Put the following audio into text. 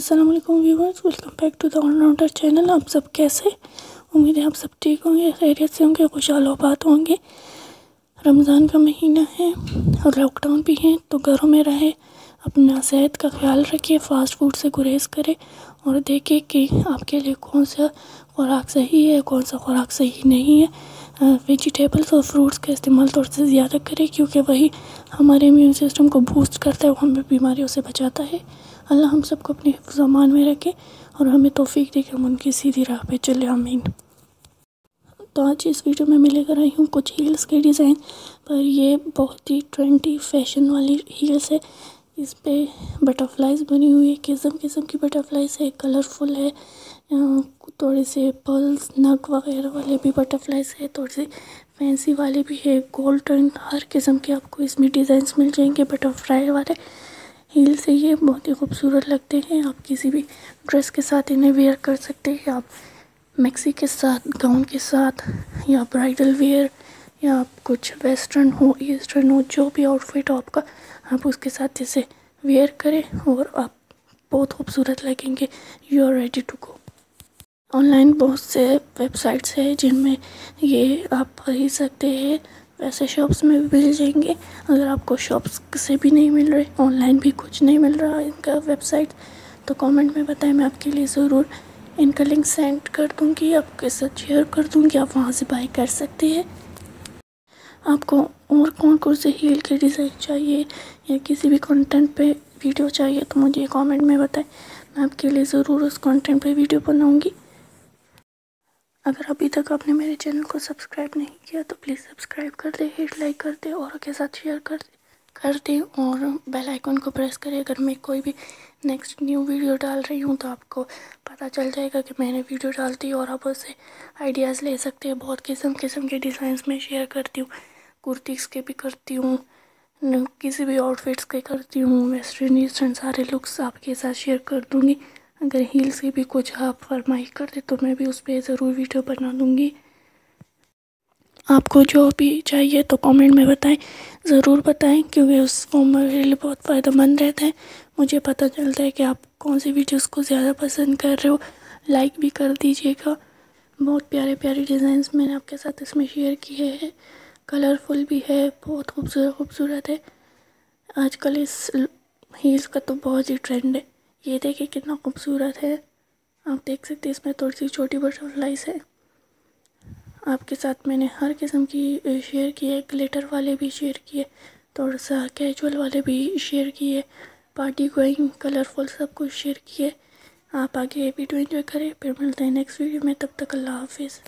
Aslam viewers welcome back to the allrounder channel आप सब कैसे? उम्मीद है आप सब ठीक होंगे, खैरियत से होंगे, खुशहाल बात होंगे। रमज़ान का महीना है और लॉकडाउन भी है तो घरों में रहे, अपना सेहत का ख्याल रखिए फ़ास्ट फ़ूड से गुरेज करें और देखें कि आपके लिए कौन सा खुराक सही है कौन सा खुराक सही नहीं है। वेजिटेबल्स और फ्रूट्स का इस्तेमाल थोड़ा सा ज़्यादा करें, क्योंकि वही हमारे इम्यून सिस्टम को बूस्ट करता है और हमें बीमारियों से बचाता है। अल्लाह हम सबको अपने ज़मान में रखे और हमें तोफ़ी दे कि हम उनकी सीधी राह पे चले, आमीन। तो आज इस वीडियो में मैं लेकर आई हूँ कुछ हील्स के डिज़ाइन पर ये बहुत ही ट्रेंडी फ़ैशन वाली हील्स है। इस पर बटरफ्लाइज बनी हुई है, किस्म किस्म की बटरफ्लाइज है कलरफुल है। थोड़े से पर्ल्स नग वगैरह वाले भी बटरफ्लाइज है, थोड़े से फैंसी वाले भी है। गोल्डन हर किस्म के आपको इसमें डिज़ाइंस मिल जाएँगे बटरफ्लाई वाले। हील से ये बहुत ही खूबसूरत लगते हैं। आप किसी भी ड्रेस के साथ इन्हें वेयर कर सकते हैं। आप मैक्सी के साथ गाउन के साथ, या ब्राइडल वेयर या आप कुछ वेस्टर्न हो ईस्टर्न हो, जो भी आउटफिट हो आपका, आप उसके साथ इसे वेयर करें और आप बहुत खूबसूरत लगेंगे। You are ready to go online बहुत से वेबसाइट्स हैं जिनमें ये आप खरीद सकते हैं। वैसे शॉप्स में भी मिल जाएँगे। अगर आपको शॉप्स से भी नहीं मिल रहे ऑनलाइन भी कुछ नहीं मिल रहा इनका वेबसाइट तो कमेंट में बताएँ, मैं आपके लिए ज़रूर इनका लिंक सेंड कर दूँगी। आपके साथ शेयर कर दूँगी, आप वहाँ से बाई कर सकते हैं। आपको और कौन कौन से हील के डिज़ाइन चाहिए या किसी भी कंटेंट पे वीडियो चाहिए तो मुझे कमेंट में बताएँ। मैं आपके लिए ज़रूर उस कंटेंट पे वीडियो बनाऊँगी। अगर अभी तक आपने मेरे चैनल को सब्सक्राइब नहीं किया तो प्लीज़ सब्सक्राइब कर दे हिट लाइक कर दे और के साथ शेयर कर दे, कर दें और बेल आइकन को प्रेस करें। अगर मैं कोई भी नेक्स्ट न्यू वीडियो डाल रही हूँ तो आपको पता चल जाएगा कि मैंने वीडियो डालती और आप उससे आइडियाज़ ले सकते हैं। बहुत किस्म किस्म के डिज़ाइंस में शेयर करती हूँ। कुर्तीज़ के भी करती हूँ किसी भी आउटफिट्स के करती हूँ। वेस्टर्न ईस्टर्न सारे लुक्स आपके साथ शेयर कर दूँगी। अगर हील्स की भी कुछ आप फरमाइश कर दे तो मैं भी उस पर ज़रूर वीडियो बना दूँगी। आपको जो भी चाहिए तो कमेंट में बताएँ। ज़रूर बताएँ, क्योंकि उस फॉर्म मेरे लिए बहुत फ़ायदेमंद रहता है। मुझे पता चलता है कि आप कौन सी वीडियोस को ज़्यादा पसंद कर रहे हो। लाइक भी कर दीजिएगा। बहुत प्यारे प्यारे डिज़ाइंस मैंने आपके साथ इसमें शेयर किए हैं। कलरफुल भी है, बहुत खूबसूरत खूबसूरत है। आजकल इस हील्स का तो बहुत ही ट्रेंड है। ये देखिए कितना खूबसूरत है। आप देख सकते हैं इसमें थोड़ी सी छोटी बटरफ्लाइज है। आपके साथ मैंने हर किस्म की शेयर किए ग्लिटर वाले भी शेयर किए, थोड़ा सा कैजुअल वाले भी शेयर किए पार्टी गोइंग कलरफुल सब कुछ शेयर किए। आप आगे वीडियो एंजॉय करें। फिर मिलते हैं नेक्स्ट वीडियो में। तब तक अल्लाह हाफिज़।